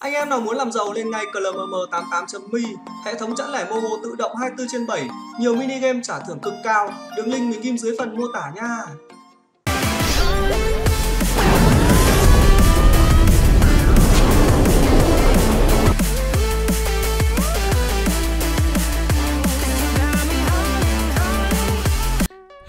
Anh em nào muốn làm giàu lên ngay clmm88.me, hệ thống chẵn lẻ Momo tự động 24 trên 7, nhiều mini game trả thưởng cực cao. Đường link mình ghim dưới phần mô tả nha.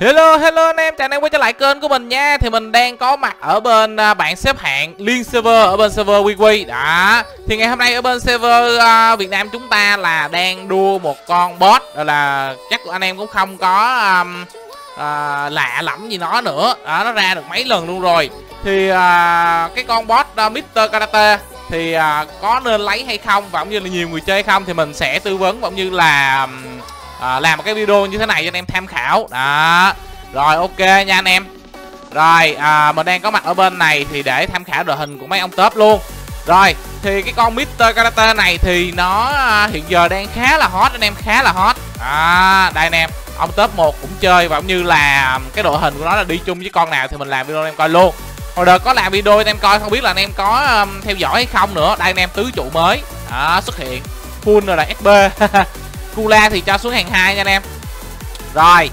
Hello hello anh em, chào anh em quay trở lại kênh của mình nha. Thì mình đang có mặt ở bên uh, bảng xếp hạng liên server ở bên server WiWi Đó. Thì ngày hôm nay ở bên server uh, Việt Nam chúng ta là đang đua một con boss Rồi là chắc anh em cũng không có um, uh, lạ lẫm gì nó nữa. Đó nó ra được mấy lần luôn rồi. Thì uh, cái con boss uh, Mr. Karate Thì uh, có nên lấy hay không Và cũng như là nhiều người chơi hay không Thì mình sẽ tư vấn cũng như là um, à, làm một cái video như thế này cho anh em tham khảo. Đó. Rồi ok nha anh em. Rồi à, mình đang có mặt ở bên này thì để tham khảo đội hình của mấy ông top luôn. Rồi thì cái con Mr. Karate này thì nó à, hiện giờ đang khá là hot anh em khá là hot. À, đây anh em ông top 1 cũng chơi và cũng như là cái đội hình của nó là đi chung với con nào thì mình làm video anh em coi luôn. Hồi đợt có làm video anh em coi không biết là anh em có um, theo dõi hay không nữa. Đây anh em tứ trụ mới. À, xuất hiện. Full rồi là SB Kula thì cho xuống hàng hai nha anh em Rồi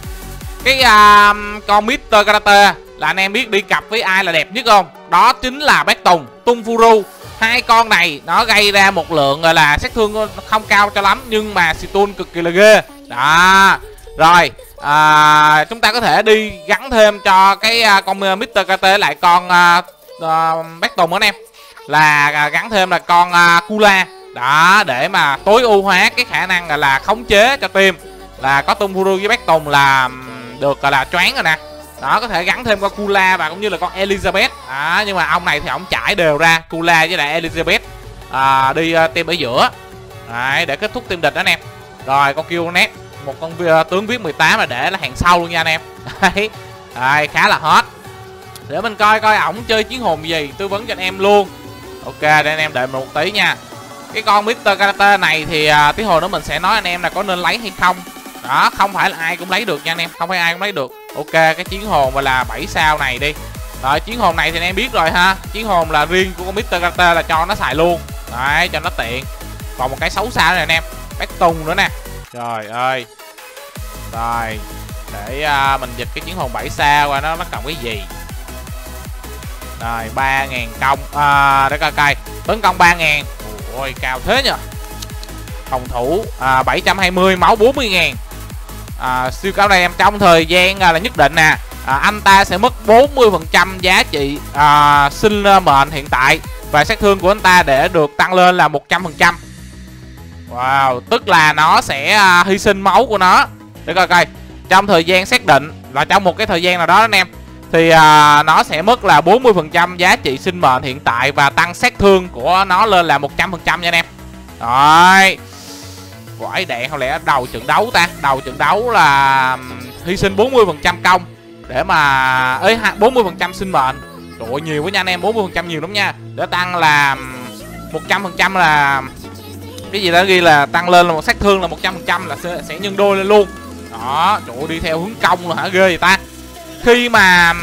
Cái uh, con Mr. Karate Là anh em biết đi cặp với ai là đẹp nhất không Đó chính là Bác Tùng Tung Furu Hai con này nó gây ra một lượng gọi là sát thương không cao cho lắm Nhưng mà Situn cực kỳ là ghê Đó Rồi à, Chúng ta có thể đi gắn thêm cho cái uh, con à, Mr. Karate lại con uh, uh, Bác Tùng anh em Là uh, gắn thêm là con uh, Kula đó để mà tối ưu hóa cái khả năng là, là khống chế cho team. Là có tung huru với bác tùng là được là choáng rồi nè. Đó có thể gắn thêm con Kula và cũng như là con Elizabeth. Đó, nhưng mà ông này thì ông trải đều ra Kula với lại Elizabeth. À, đi uh, team ở giữa. Đấy, để kết thúc team địch đó anh em. Rồi con Killnet một con uh, tướng viết 18 là để là hàng sau luôn nha anh em. Đấy, Đấy khá là hot. Để mình coi coi ổng chơi chiến hồn gì. Tư vấn cho anh em luôn. Ok để anh em đợi một tí nha cái con Mr. Karate này thì uh, tí hồi nữa mình sẽ nói anh em là có nên lấy hay không. Đó không phải là ai cũng lấy được nha anh em không phải ai cũng lấy được. Ok cái chiến hồn mà là 7 sao này đi. Rồi chiến hồn này thì anh em biết rồi ha. Chiến hồn là riêng của con Mr. Karate là cho nó xài luôn. Đấy cho nó tiện. Còn một cái xấu xa này anh em bét tung nữa nè. Trời ơi. Rồi để uh, mình dịch cái chiến hồn 7 sao qua nó nó cộng cái gì? Rồi ba ngàn công à, để coi coi. Tấn công ba ngàn. Ôi cao thế nhờ. Phòng thủ à, 720 máu 40 ngàn. À, Siêu cao này em trong thời gian à, là nhất định nè. À, Anh ta sẽ mất 40% giá trị à, sinh mệnh hiện tại Và sát thương của anh ta để được tăng lên là 100% Wow Tức là nó sẽ à, hy sinh máu của nó. Để coi coi. Trong thời gian xác định Là trong một cái thời gian nào đó anh em thì à, nó sẽ mất là 40% giá trị sinh mệnh hiện tại và tăng sát thương của nó lên là 100% nha anh em. Rồi. Quải đạn không lẽ đầu trận đấu ta? Đầu trận đấu là hy sinh 40% công để mà ấy 40% sinh mệnh. Trời nhiều quá nha anh em, 40% nhiều lắm nha. Để tăng là 100% là cái gì đó ghi là tăng lên là một sát thương là 100% là sẽ, sẽ nhân đôi lên luôn. Đó, chỗ đi theo hướng công là hả ghê vậy ta khi mà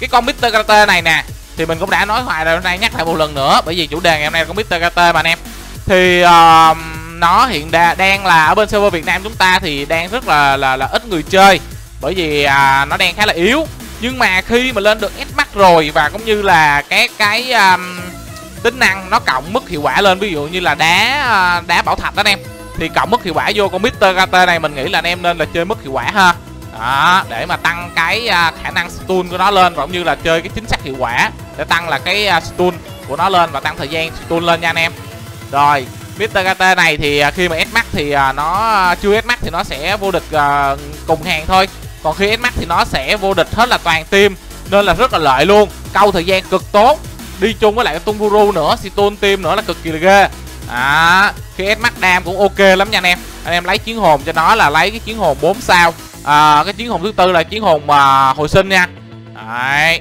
cái con Mr. Karate này nè thì mình cũng đã nói hoài rồi hôm nay nhắc lại một lần nữa bởi vì chủ đề ngày hôm nay con Mr. Karate mà anh em thì uh, nó hiện đa, đang là ở bên server Việt Nam chúng ta thì đang rất là là, là ít người chơi bởi vì uh, nó đang khá là yếu nhưng mà khi mà lên được S max rồi và cũng như là cái cái um, tính năng nó cộng mức hiệu quả lên ví dụ như là đá uh, đá bảo thạch đó anh em thì cộng mức hiệu quả vô con Mr. Karate này mình nghĩ là anh em nên là chơi mức hiệu quả ha đó để mà tăng cái à, khả năng stun của nó lên và cũng như là chơi cái chính xác hiệu quả để tăng là cái à, stun của nó lên và tăng thời gian stun lên nha anh em. Rồi Mr. KT này thì à, khi mà S max thì nó chưa S max thì nó sẽ vô địch cùng hàng thôi. Còn khi S max thì nó sẽ vô địch hết là toàn team nên là rất là lợi luôn. Câu thời gian cực tốt đi chung với lại cái nữa stun team nữa là cực kỳ là ghê. À, khi S max đam cũng ok lắm nha anh em. Anh em lấy chiến hồn cho nó là lấy cái chiến hồn 4 sao à, cái chiến hồn thứ tư là chiến hồn mà hồi sinh nha. Đấy.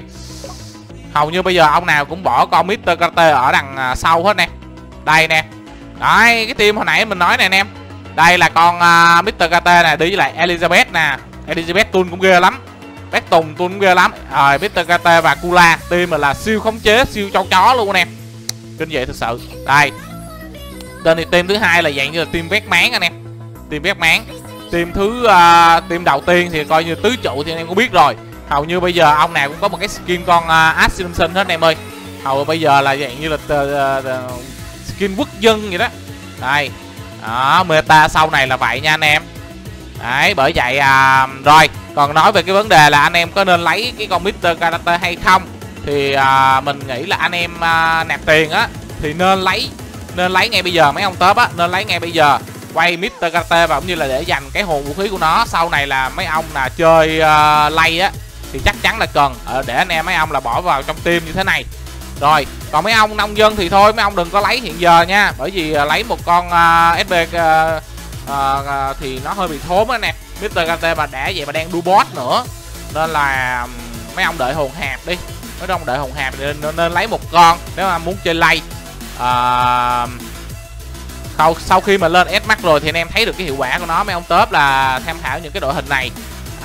Hầu như bây giờ ông nào cũng bỏ con Mr. Carter ở đằng à, sau hết nè. Đây nè. Đấy cái team hồi nãy mình nói nè anh em. Đây là con à, uh, Mr. Carter nè đi với lại Elizabeth nè. Elizabeth Tun cũng ghê lắm. Bét Tùng Tun cũng ghê lắm. Rồi Mr. Carter và Kula team mà là siêu khống chế siêu cho chó luôn anh em kinh dị thực sự. Đây. Tên thì team thứ hai là dạng như là team vét máng anh em. Team vét máng team thứ à, uh, team đầu tiên thì coi như tứ trụ thì anh em cũng biết rồi. Hầu như bây giờ ông nào cũng có một cái skin con uh, Ash Simpson hết anh em ơi. Hầu bây giờ là dạng như là uh, uh, skin quốc dân vậy đó. Đây đó meta sau này là vậy nha anh em. Đấy bởi vậy à, rồi còn nói về cái vấn đề là anh em có nên lấy cái con Mr. Karate hay không thì à, mình nghĩ là anh em à, nạp tiền á thì nên lấy nên lấy ngay bây giờ mấy ông top á nên lấy ngay bây giờ quay Mr. Karate và cũng như là để dành cái hồn vũ khí của nó. Sau này là mấy ông là chơi uh, lay á thì chắc chắn là cần. Ờ, để anh em mấy ông là bỏ vào trong team như thế này. Rồi còn mấy ông nông dân thì thôi mấy ông đừng có lấy hiện giờ nha. Bởi vì uh, lấy một con uh, SB uh, uh, uh, thì nó hơi bị thốn á nè Mr. Karate mà đã vậy mà đang đu boss nữa. Nên là mấy ông đợi hồn hạp đi. Mấy ông đợi hồn hạp nên, nên, nên lấy một con nếu mà muốn chơi lay. Uh, sau, sau khi mà lên S max rồi thì anh em thấy được cái hiệu quả của nó. Mấy ông top là tham khảo những cái đội hình này.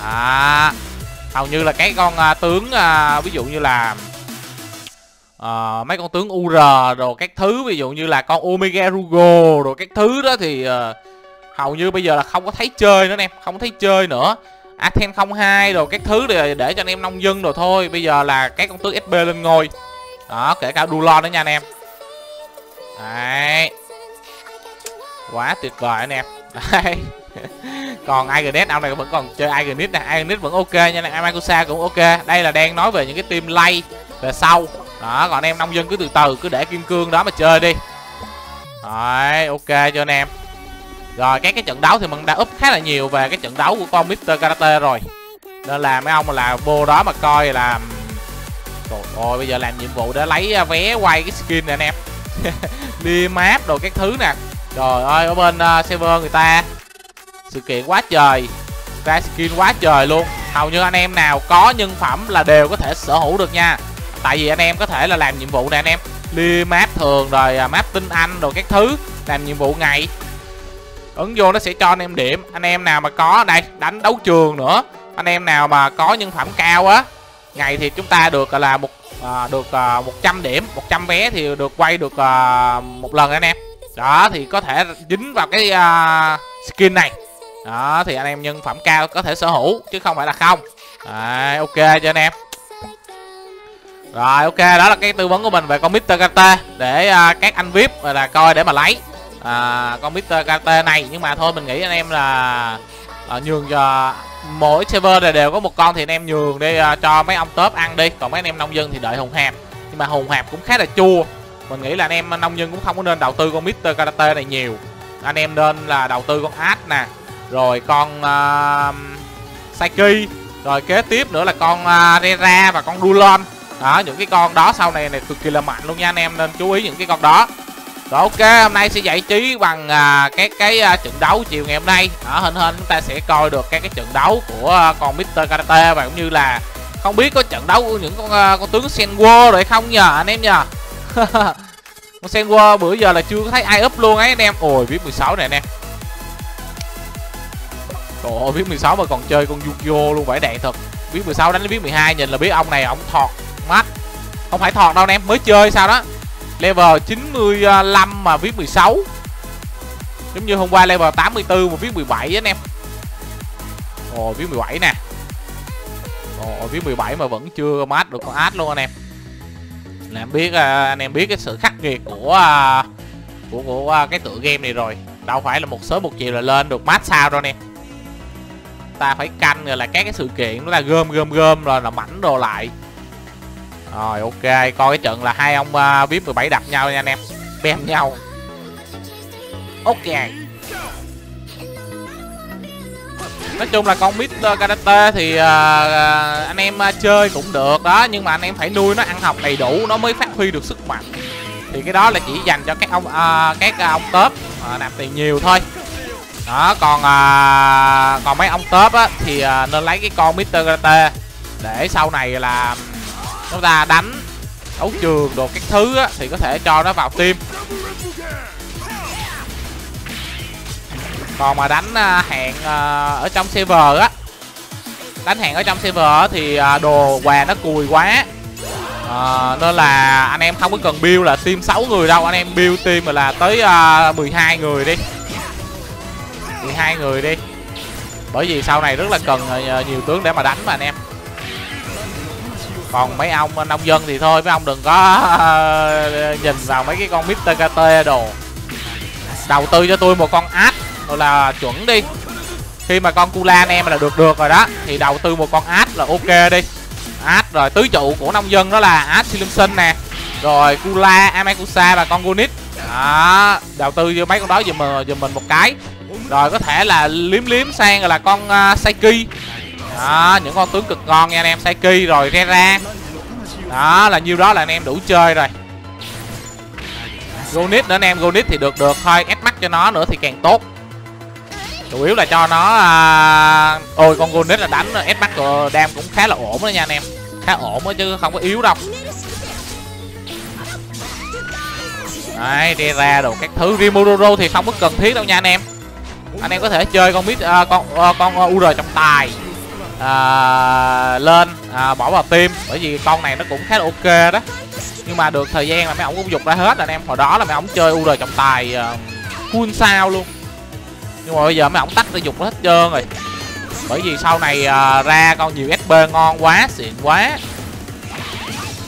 À, hầu như là cái con uh, tướng uh, ví dụ như là uh, mấy con tướng UR rồi các thứ ví dụ như là con Omega Rugo rồi các thứ đó thì uh, hầu như bây giờ là không có thấy chơi nữa anh em không có thấy chơi nữa. Athen 02 rồi các thứ để để cho anh em nông dân rồi thôi. Bây giờ là các con tướng SB lên ngôi. Đó kể cả Dulon nữa nha anh em. Đấy quá tuyệt vời anh em. Đấy. Còn Igenet ông này vẫn còn chơi Igenet nè. Igenet vẫn ok nha anh Amakusa cũng ok. Đây là đang nói về những cái team lay về sau. Đó, còn anh em nông dân cứ từ từ, cứ để kim cương đó mà chơi đi. Rồi ok cho anh em. Rồi, các cái trận đấu thì mình đã up khá là nhiều về cái trận đấu của con Mr. Karate rồi. Nên là mấy ông là vô đó mà coi là, Trời ơi, bây giờ làm nhiệm vụ để lấy à, vé quay cái skin nè anh em. Đi map đồ các thứ nè. Trời ơi ở bên uh, server người ta. Sự kiện quá trời. Ra skin quá trời luôn. Hầu như anh em nào có nhân phẩm là đều có thể sở hữu được nha. Tại vì anh em có thể là làm nhiệm vụ nè anh em. Lia map thường rồi uh, map tinh anh rồi các thứ làm nhiệm vụ ngày. Ứng vô nó sẽ cho anh em điểm. Anh em nào mà có đây đánh đấu trường nữa. Anh em nào mà có nhân phẩm cao á ngày thì chúng ta được à, là một à, được à, 100 điểm. 100 vé thì được quay được à, một lần anh em đó thì có thể dính vào cái uh, skin này. Đó thì anh em nhân phẩm cao có thể sở hữu chứ không phải là không. À, ok cho anh em. Rồi ok đó là cái tư vấn của mình về con Mr. KT để uh, các anh VIP là coi để mà lấy. Uh, con Mr. KT này nhưng mà thôi mình nghĩ anh em là uh, nhường cho mỗi server này đều có một con thì anh em nhường đi uh, cho mấy ông top ăn đi. Còn mấy anh em nông dân thì đợi hùng hạp nhưng mà hùng hạp cũng khá là chua mình nghĩ là anh em nông dân cũng không có nên đầu tư con Mr. Karate này nhiều anh em nên là đầu tư con Ash nè rồi con uh, Saiki rồi kế tiếp nữa là con uh, Rera và con Dulon đó những cái con đó sau này này cực kỳ là mạnh luôn nha anh em nên chú ý những cái con đó rồi ok hôm nay sẽ giải trí bằng à, các cái uh, trận đấu chiều ngày hôm nay ở hình hình chúng ta sẽ coi được các cái trận đấu của uh, con Mr. Karate và cũng như là không biết có trận đấu của những con uh, con tướng Senwo rồi không nhờ anh em nhờ con Senwa bữa giờ là chưa có thấy ai up luôn ấy, anh em. Ôi vip 16 này, anh em. Trời ơi vip 16 mà còn chơi con Yukio luôn vải đạn thật. Vip 16 đánh vip 12 nhìn là biết ông này ông thọt mắt. Không phải thọt đâu, anh em, mới chơi sao đó. Level 95 mà vip 16 giống như hôm qua level 84 mà vip 17 anh em. Ồ vip 17 nè. Ồ vip 17 mà vẫn chưa mát được con át luôn, anh em là em biết à, anh em biết cái sự khắc nghiệt của à, của của à, cái tựa game này rồi. Đâu phải là một sớm một chiều là lên được mát sao đâu nè. Ta phải canh rồi là các cái sự kiện nó là gom gom gom rồi là mảnh đồ lại. Rồi ok coi cái trận là hai ông uh, vip 17 đập nhau nha anh em. Bem nhau. Ok nói chung là con Mr. Karate thì uh, anh em uh, chơi cũng được đó nhưng mà anh em phải nuôi nó ăn học đầy đủ nó mới phát huy được sức mạnh thì cái đó là chỉ dành cho các ông uh, các ông top uh, nạp tiền nhiều thôi đó còn uh, còn mấy ông top á thì uh, nên lấy cái con Mr. Karate để sau này là chúng ta đánh đấu trường đồ các thứ á thì có thể cho nó vào tim còn mà đánh à, hẹn à, ở trong server á đánh hẹn ở trong server thì à, đồ quà nó cùi quá. À, nên là anh em không có cần build là team 6 người đâu anh em build team mà là tới uh, 12 người đi. 12 người đi. Bởi vì sau này rất là cần nhiều tướng để mà đánh mà anh em. Còn mấy ông nông dân thì thôi mấy ông đừng có uh, nhìn vào mấy cái con Mr. KT đồ. Đầu tư cho tôi một con át là chuẩn đi. Khi mà con Kula anh em là được được rồi đó thì đầu tư một con át là ok đi. Át rồi tứ trụ của nông dân đó là át Silimson nè rồi Kula Amakusa và con Gunit. Đó đầu tư vô mấy con đó giùm giùm mình một cái. Rồi có thể là liếm liếm sang là con uh, Saiki. Đó những con tướng cực ngon nha anh em Saiki rồi Rera. Đó là nhiêu đó là anh em đủ chơi rồi. Gunit nữa anh em Gunit thì được được. Thôi ép mắt cho nó nữa thì càng tốt chủ yếu là cho nó à... ôi con Gonit là đánh ép mắt của Đam cũng khá là ổn đó nha anh em. Khá ổn đó chứ không có yếu đâu. Đấy đi ra đồ các thứ. Rimuroro thì không có cần thiết đâu nha anh em. Anh em có thể chơi con mít uh, con uh, con à, uh, ur trọng tài uh, lên uh, bỏ vào tim bởi vì con này nó cũng khá là ok đó. Nhưng mà được thời gian là mấy ổng cũng dục ra hết. Anh em hồi đó là mấy ổng chơi ur trọng tài uh, full sao luôn nhưng mà bây giờ mấy ổng tắt ra dục hết trơn rồi. Bởi vì sau này uh, ra con nhiều sb ngon quá xịn quá.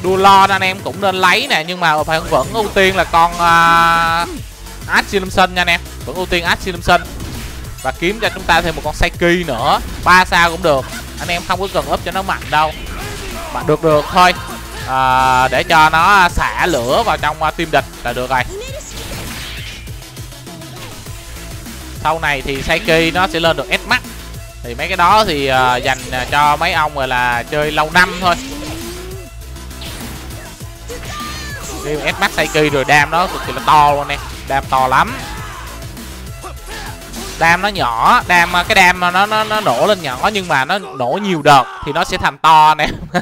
Đua lo anh em cũng nên lấy nè nhưng mà phải vẫn ưu tiên là con uh, Ash Simpson nha anh em. Vẫn ưu tiên Ash Simpson và kiếm cho chúng ta thêm một con Psyche nữa. Ba sao cũng được. Anh em không có cần úp cho nó mạnh đâu. Mà được được thôi. À, để cho nó xả lửa vào trong uh, team địch là được rồi. Sau này thì Saiki nó sẽ lên được S max thì mấy cái đó thì uh, dành ờ, cho mấy ông gọi là chơi lâu năm thôi. Cái S max Saiki rồi đam nó cực kỳ là to luôn nè đam to lắm. Đam nó nhỏ đam ờ, cái đam nó nó nó nổ lên nhỏ nhưng mà nó nổ nhiều đợt thì nó sẽ thành to nè.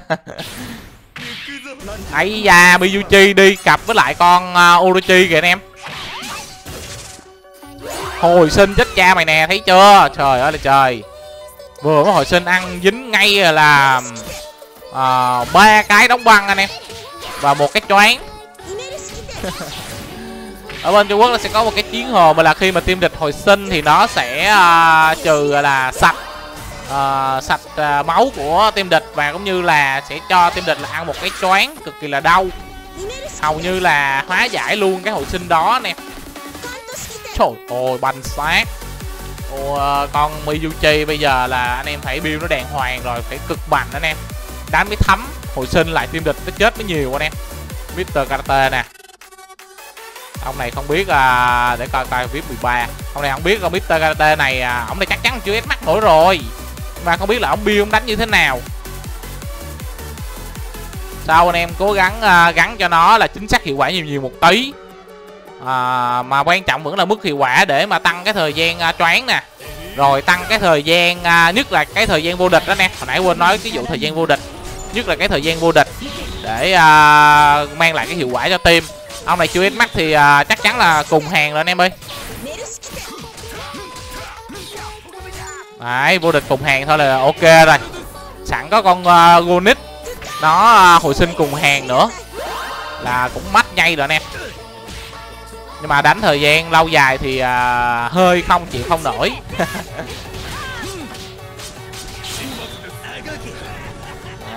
Ấy da Miyuchi đi cặp với lại con uh, Orochi kìa anh em hồi sinh chết cha mày nè thấy chưa? Trời ơi là trời. Vừa mới hồi sinh ăn dính ngay là à, ba uh, cái đóng băng anh em. Và một cái choáng. Ở bên Trung Quốc nó sẽ có một cái chiến hồ mà là khi mà tiêm địch hồi sinh thì nó sẽ uh, trừ là sạch uh, sạch uh, máu của tiêm địch và cũng như là sẽ cho tiêm địch là ăn một cái choáng cực kỳ là đau. Hầu như là hóa giải luôn cái hồi sinh đó nè trời ơi banh sát Ôi, ờ, con Miyuchi bây giờ là anh em phải build nó đàng hoàng rồi phải cực mạnh anh em. Đánh mới thấm hồi sinh lại team địch nó chết mới nhiều anh em. Mr. Karate nè. Ông này không biết à, để coi coi viết 13 ông này không biết con Mr Karate này à, ông này chắc chắn chưa ép mắt nổi rồi. Mà không biết là ông build ông đánh như thế nào. Sau anh em cố gắng à, gắn cho nó là chính xác hiệu quả nhiều nhiều một tí à, mà quan trọng vẫn là mức hiệu quả để mà tăng cái thời gian à, choáng nè. Rồi tăng cái thời gian à, nhất là cái thời gian vô địch đó nè. Hồi nãy quên nói cái vụ thời gian vô địch. Nhất là cái thời gian vô địch để à, mang lại cái hiệu quả cho team. Ông này chưa hết mắt thì à, chắc chắn là cùng hàng rồi anh em ơi. Đấy vô địch cùng hàng thôi là ok rồi. Sẵn có con à, uh, Gonit nó uh, hồi sinh cùng hàng nữa. Là cũng mắt nhay rồi anh em nhưng mà đánh thời gian lâu dài thì à, hơi không chịu không nổi.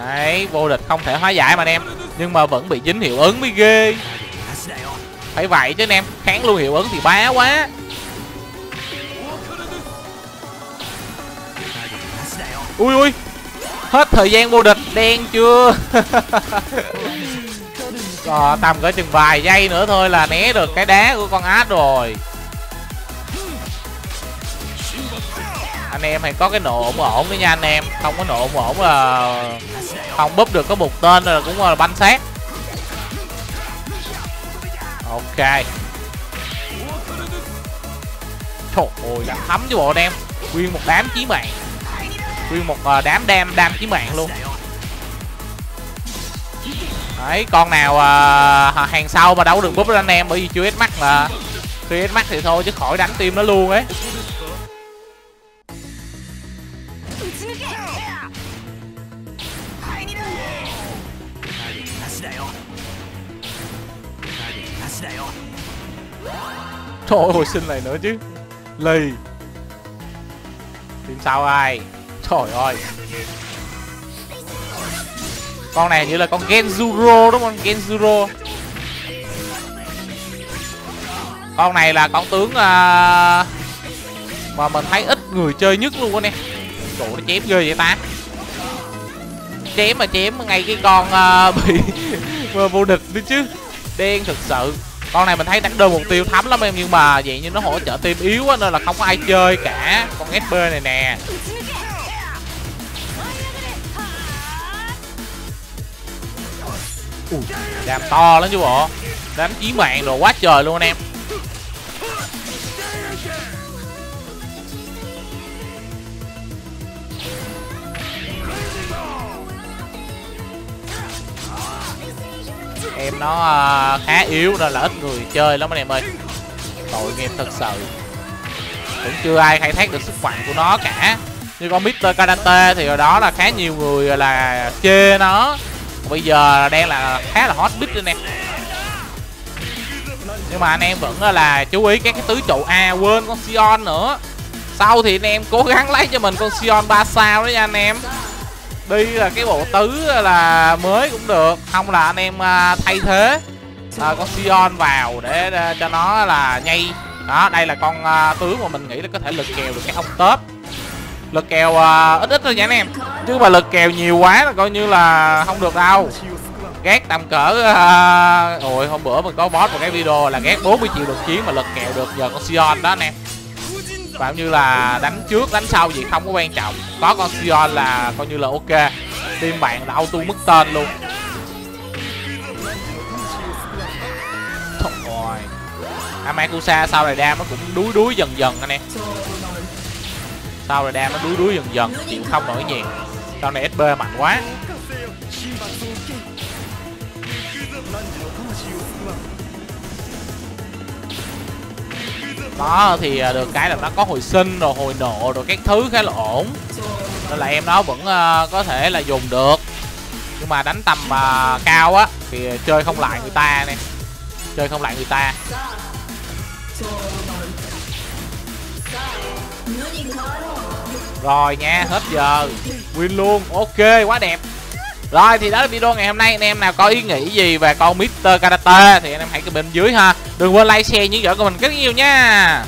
Đấy vô địch không thể hóa giải mà anh em. Nhưng mà vẫn bị dính hiệu ứng mới ghê. Phải vậy chứ anh em kháng luôn hiệu ứng thì bá quá. Ui ui. Hết thời gian vô địch đen chưa? còn tầm cỡ chừng vài giây nữa thôi là né được cái đá của con át rồi. Anh em hãy có cái nộ ổn ổn đấy nha anh em. Không có nộ ổn ổn là không búp được có một tên là cũng là banh xác. Ok. Trời ơi là thấm chứ bộ anh em. Nguyên một đám chí mạng. Nguyên một ờ, đám đam đam chí mạng luôn đấy con nào uh, hàng sau mà đấu được búp anh em bởi vì chưa hết mắt là khi hết mắt thì thôi chứ khỏi đánh tim nó luôn ấy. Trời ơi, hồi sinh này nữa chứ. Lì. Tìm sao ai? Trời ơi. Con này như là con Genzuro đúng không? Genzuro. Con này là con tướng uh, Mà mình thấy ít người chơi nhất luôn anh em trụ nó chém ghê vậy ta. Chém mà chém ngay cái con uh, bị vô địch nữa chứ. Đen thực sự. Con này mình thấy đánh đơn mục tiêu thấm lắm em nhưng mà vậy như nó hỗ trợ team yếu á nên là không có ai chơi cả. Con sb này nè. Ui đam to lắm chứ bộ. Đánh chí mạng rồi quá trời luôn anh em. Em nó uh, khá yếu nên là ít người chơi lắm anh em ơi. Tội nghiệp thật sự. Cũng chưa ai khai thác được sức mạnh của nó cả. Như con Mr. Karate thì hồi đó là khá nhiều người là chê nó bây giờ đang là khá là hot bit anh em nhưng mà anh em vẫn ờ, là chú ý các cái tứ trụ. À quên con Sion nữa. Sau thì anh em cố gắng lấy cho mình con Sion 3 sao đó nha anh em. Đi là cái bộ tứ là mới cũng được. Không là anh em ờ, thay thế. À, con Sion vào để cho nó là nhây đó đây là con uh, tướng mà mình nghĩ là có thể lực kèo được cái ông top lực kèo uh, ít ít thôi nha anh em. Chứ mà lực kèo nhiều quá là coi như là không được đâu. Ghét tầm cỡ uh, ôi hôm bữa mình có boss một cái video là ghét 40 triệu được chiến mà lực kèo được nhờ con Sion đó anh em. Bảo như là đánh trước đánh sau gì không có quan trọng. Có con Sion là coi như là ok. Team bạn là auto mất tên luôn. Rồi Amakusa sau này đam nó cũng đuối đuối dần dần anh em sau là đam nó đuối đuối dần dần chịu không nổi nhiệt sau này SB mạnh quá. Đó thì à, được cái là nó có hồi sinh rồi hồi nộ rồi các thứ khá là ổn. Nên là em nó vẫn uh, có thể là dùng được. Nhưng mà đánh tầm uh, cao á thì chơi không lại người ta nè. Chơi không lại người ta rồi nha, hết giờ. Win luôn. Ok, quá đẹp. Rồi, thì đó là video ngày hôm nay. Anh em nào có ý nghĩ gì về con Mr. Karate thì anh em hãy comment bên dưới ha. Đừng quên like, share những video của mình rất nhiều nha.